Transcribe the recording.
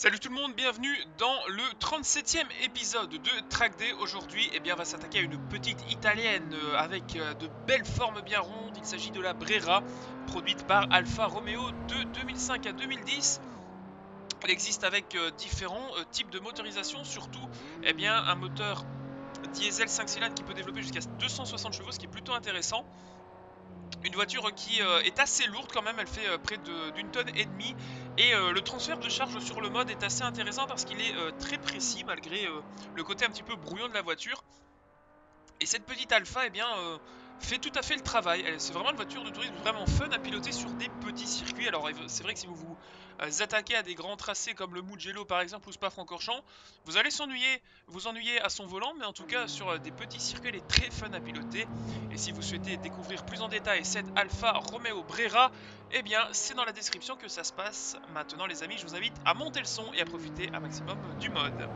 Salut tout le monde, bienvenue dans le 37e épisode de Track Day. Aujourd'hui, eh bien, on va s'attaquer à une petite italienne euh, avec euh, de belles formes bien rondes. Il s'agit de la Brera, produite par Alfa Romeo de 2005 à 2010. Elle existe avec euh, différents types de motorisation, surtout eh bien, un moteur diesel 5 cylindres qui peut développer jusqu'à 260 chevaux, ce qui est plutôt intéressant. Une voiture qui euh, est assez lourde quand même, elle fait euh, près d'une tonne et demie. Et euh, le transfert de charge sur le mode est assez intéressant parce qu'il est très précis malgré le côté un petit peu brouillon de la voiture. Et cette petite Alpha, eh bien, fait tout à fait le travail. C'est vraiment une voiture de tourisme vraiment fun à piloter sur des petits circuits. Alors c'est vrai que si vous vous euh, attaquez à des grands tracés comme le Mugello par exemple ou Spa-Francorchamps, vous allez s'ennuyer, vous ennuyer à son volant, mais en tout cas sur euh, des petits circuits, elle est très fun à piloter. Et si vous souhaitez découvrir plus en détail cette Alfa Romeo Brera, eh bien c'est dans la description que ça se passe. Maintenant les amis, je vous invite à monter le son et à profiter un maximum du mode.